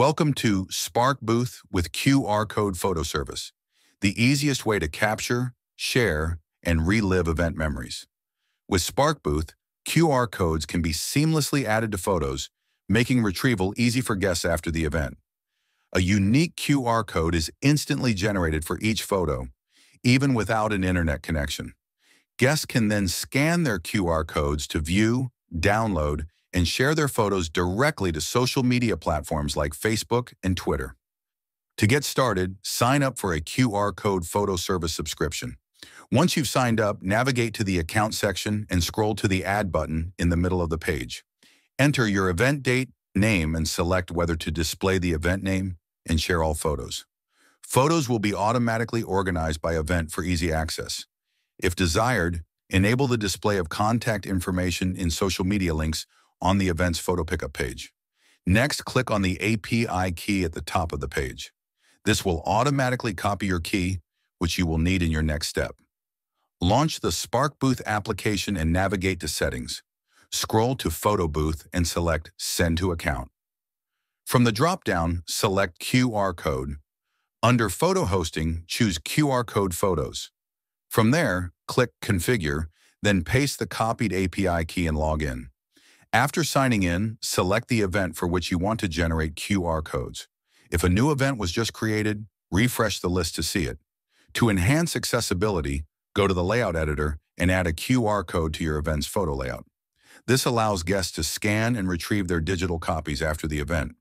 Welcome to Sparkbooth with QR Code Photo Service, the easiest way to capture, share, and relive event memories. With Sparkbooth, QR codes can be seamlessly added to photos, making retrieval easy for guests after the event. A unique QR code is instantly generated for each photo, even without an internet connection. Guests can then scan their QR codes to view, download, and share their photos directly to social media platforms like Facebook and Twitter. To get started, sign up for a QR code photo service subscription. Once you've signed up, navigate to the Account section and scroll to the Add button in the middle of the page. Enter your event date, name, and select whether to display the event name and share all photos. Photos will be automatically organized by event for easy access. If desired, enable the display of contact information in social media links on the event's photo pickup page. Next, click on the API key at the top of the page. This will automatically copy your key, which you will need in your next step. Launch the Sparkbooth application and navigate to Settings. Scroll to Photo Booth and select Send to Account. From the drop-down, select QR Code. Under Photo Hosting, choose QR Code Photos. From there, click Configure, then paste the copied API key and log in. After signing in, select the event for which you want to generate QR codes. If a new event was just created, refresh the list to see it. To enhance accessibility, go to the Layout Editor and add a QR code to your event's photo layout. This allows guests to scan and retrieve their digital copies after the event.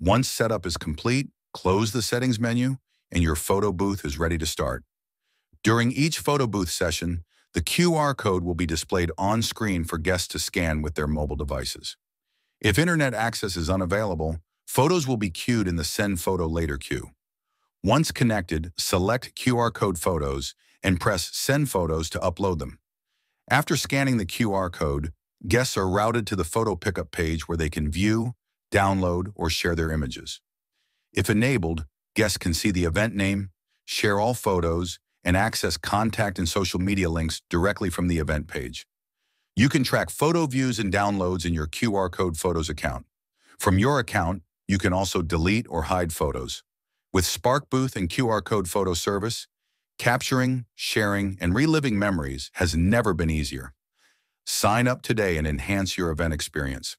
Once setup is complete, close the Settings menu and your photo booth is ready to start. During each photo booth session, the QR code will be displayed on screen for guests to scan with their mobile devices. If internet access is unavailable, photos will be queued in the Send Photo Later queue. Once connected, select QR code photos and press Send Photos to upload them. After scanning the QR code, guests are routed to the photo pickup page where they can view, download, or share their images. If enabled, guests can see the event name, share all photos, and access contact and social media links directly from the event page. You can track photo views and downloads in your QR Code Photos account. From your account, you can also delete or hide photos. With Sparkbooth and QR Code Photo Service, capturing, sharing, and reliving memories has never been easier. Sign up today and enhance your event experience.